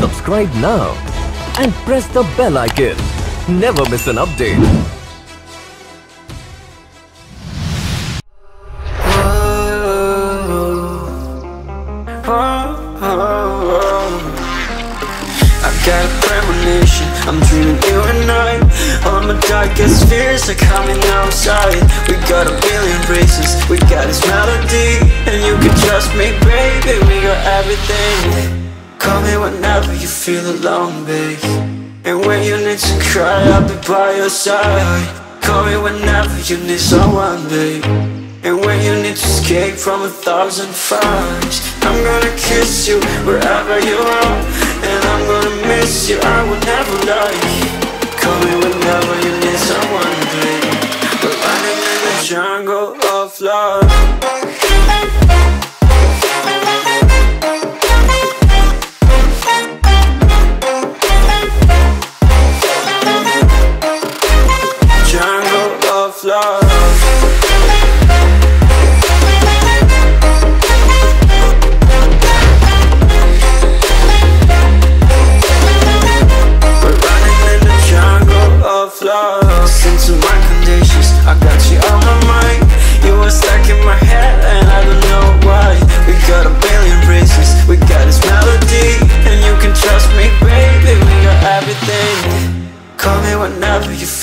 Subscribe now and press the bell icon. Never miss an update. Got a premonition, I'm dreaming you and I. All my darkest fears are coming outside. We got a billion races, we got this melody. And you can trust me, baby, we got everything Call me whenever you feel alone, babe. And when you need to cry, I'll be by your side. Call me whenever you need someone, babe. And when you need to escape from a thousand fires I'm gonna kiss you wherever you are. And I'm gonna miss you, I will never lie. Call me whenever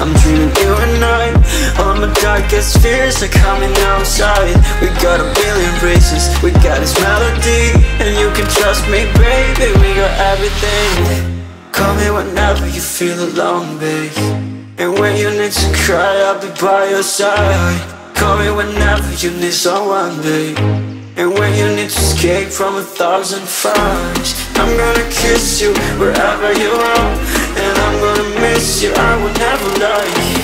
I'm dreaming you and I. All my darkest fears are coming outside. We got a billion races, we got this melody. And you can trust me, baby, we got everything. Call me whenever you feel alone, babe. And when you need to cry, I'll be by your side. Call me whenever you need someone, babe. And when you need to escape from a thousand fires I'm gonna kiss you wherever you are. And I'm gonna miss you, I will never lie Call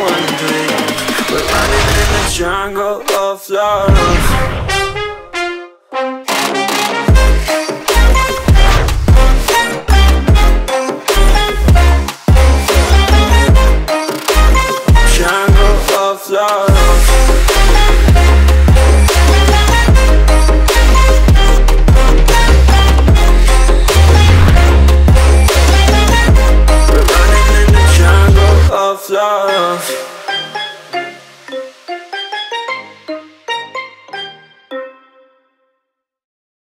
We're running in the jungle of love.